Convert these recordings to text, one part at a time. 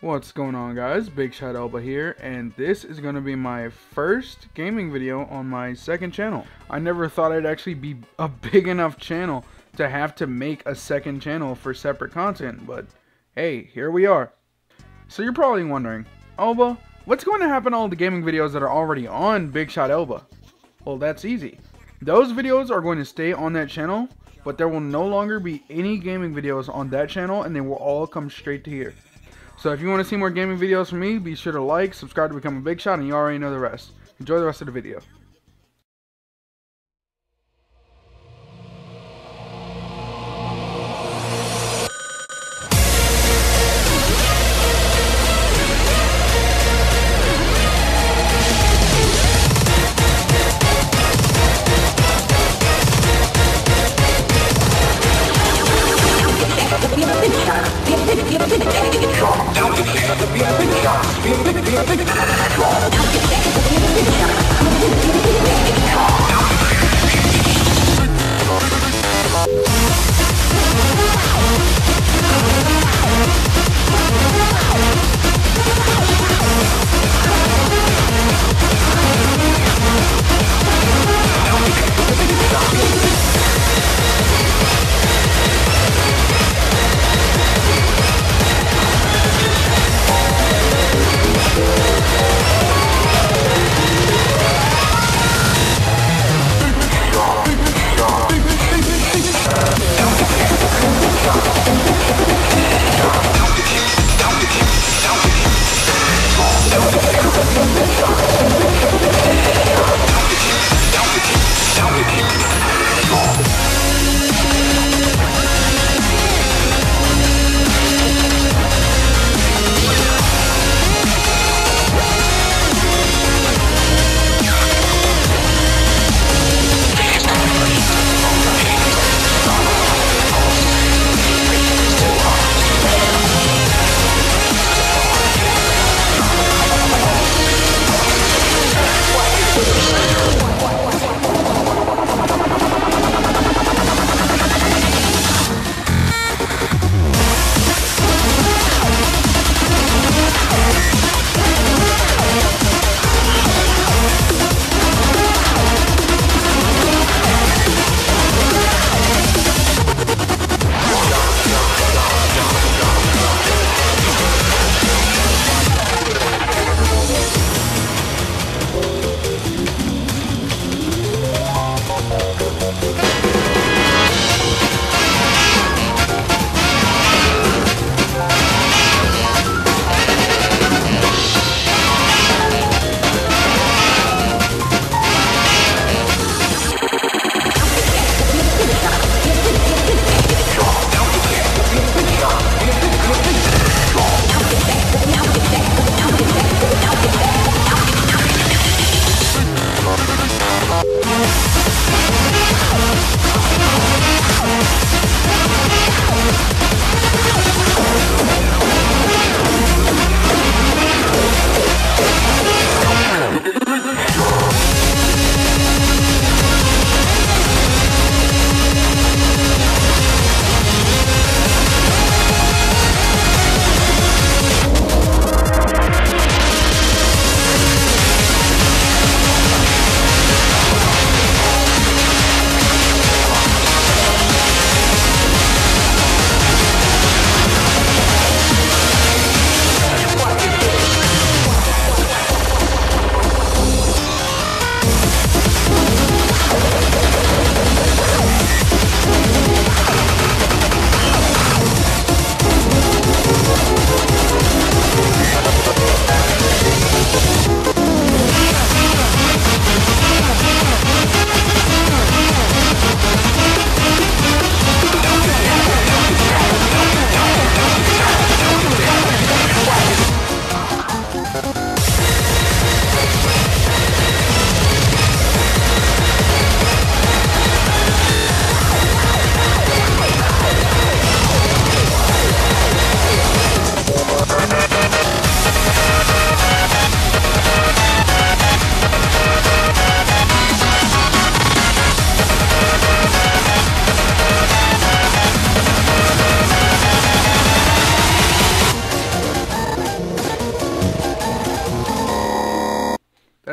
What's going on guys, Big Shot Elba here, and this is going to be my first gaming video on my second channel. I never thought I'd actually be a big enough channel to have to make a second channel for separate content, but hey, here we are. So you're probably wondering, Elba, what's going to happen to all the gaming videos that are already on Big Shot Elba? Well, that's easy. Those videos are going to stay on that channel, but there will no longer be any gaming videos on that channel and they will all come straight to here. So if you want to see more gaming videos from me, be sure to like, subscribe to become a big shot, and you already know the rest. Enjoy the rest of the video. Ha ha ha!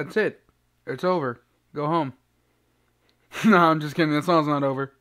That's it. It's over. Go home. no, I'm just kidding. The song's not over.